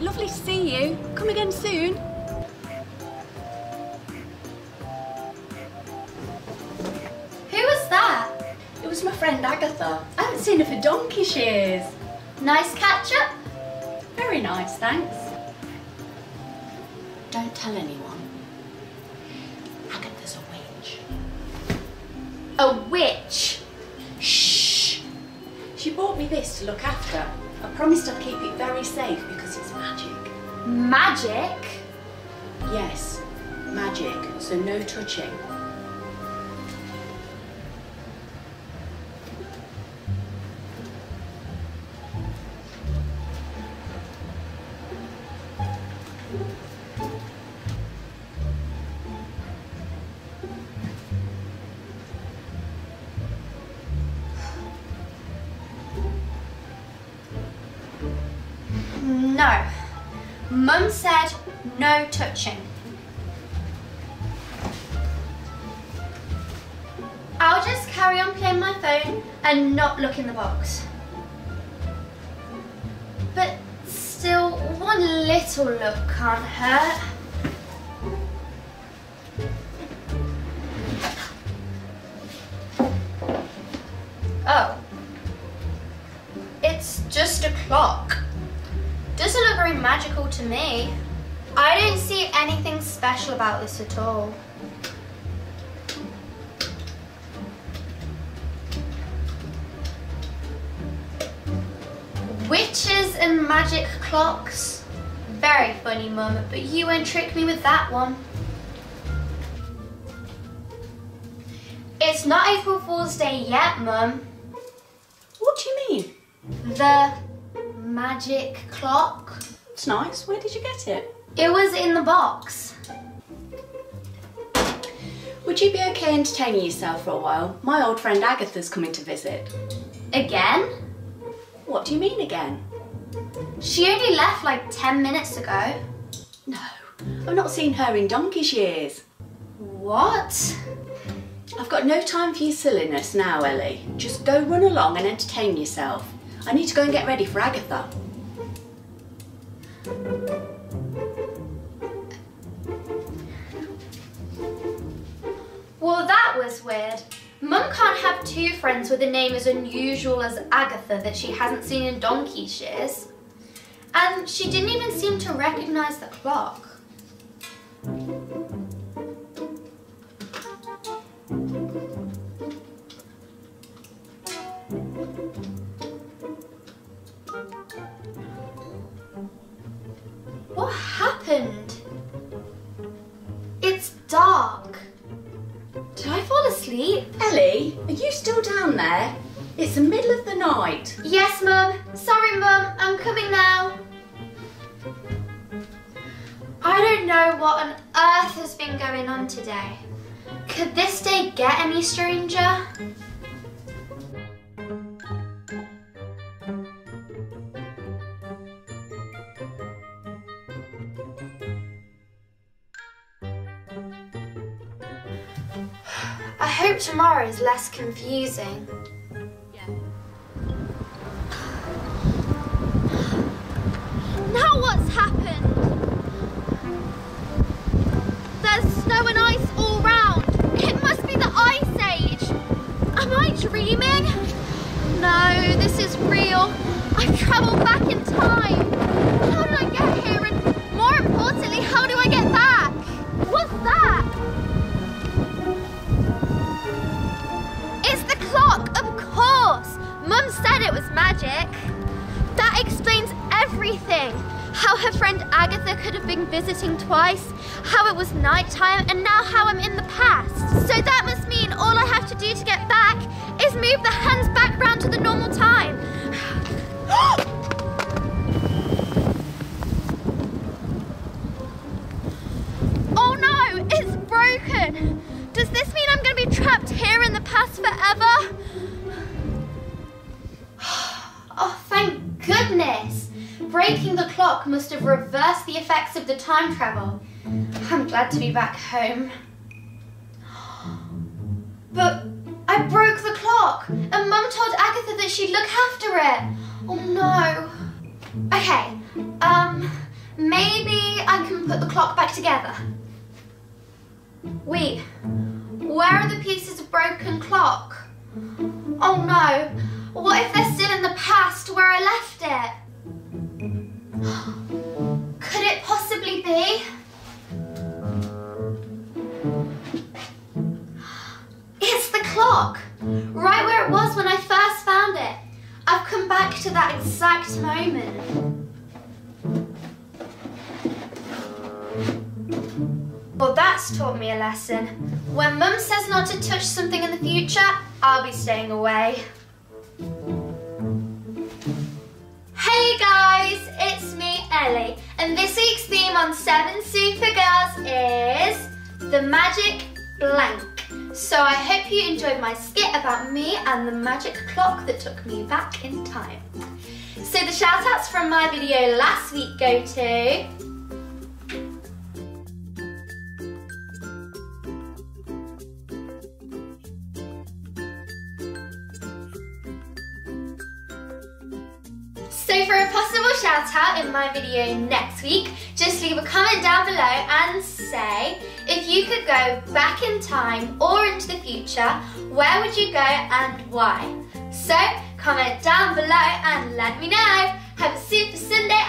Lovely to see you. Come again soon. Who was that? It was my friend Agatha. I haven't seen her for donkey's years. Nice catch up? Very nice, thanks. Don't tell anyone. Agatha's a witch. A witch. Shh! She bought me this to look after. I promised I'd keep it very safe because it's magic. Magic? Yes, magic, so no touching. No. Mum said no touching. I'll just carry on playing my phone and not look in the box. But still, one little look can't hurt. Oh. It's just a clock. Doesn't look very magical to me. I don't see anything special about this at all. Witches and magic clocks? Very funny, Mum, but you won't trick me with that one. It's not April Fool's Day yet, Mum. What do you mean? The magic clock. It's nice. Where did you get it? It was in the box. Would you be okay entertaining yourself for a while? My old friend Agatha's coming to visit. Again? What do you mean again? She only left like 10 minutes ago. No, I've not seen her in donkey's years. What? I've got no time for your silliness now, Ellie. Just go run along and entertain yourself. I need to go and get ready for Agatha. Well, that was weird. Mum can't have two friends with a name as unusual as Agatha that she hasn't seen in donkey's years. And she didn't even seem to recognise the clock. What Are you still down there? It's the middle of the night. Yes, Mum. Sorry, Mum. I'm coming now. I don't know what on earth has been going on today. Could this day get any stranger? Hope tomorrow is less confusing. Now what's happened? There's snow and ice all round. It must be the Ice Age. Am I dreaming? No, this is real. I've travelled back in said it was magic. That explains everything. How her friend Agatha could have been visiting twice, how it was nighttime, and now how I'm in the past. So that must mean all I have to do to get back is move the hands back round to the normal time. Breaking the clock must have reversed the effects of the time travel. I'm glad to be back home. But I broke the clock, and Mum told Agatha that she'd look after it. Oh no. Okay, um, maybe I can put the clock back together. Wait, where are the pieces of broken clock? Oh no, what if they're still in the past where I left it? Could it possibly be? It's the clock, right where it was when I first found it. I've come back to that exact moment. Well, that's taught me a lesson. When Mum says not to touch something in the future, I'll be staying away. Ellie, and this week's theme on Seven Super Girls is the magic blank. So I hope you enjoyed my skit about me and the magic clock that took me back in time. So the shout outs from my video last week go to So for a possible shout out in my video next week, just leave a comment down below and say if you could go back in time or into the future, where would you go and why? So comment down below and let me know. Have a super Sunday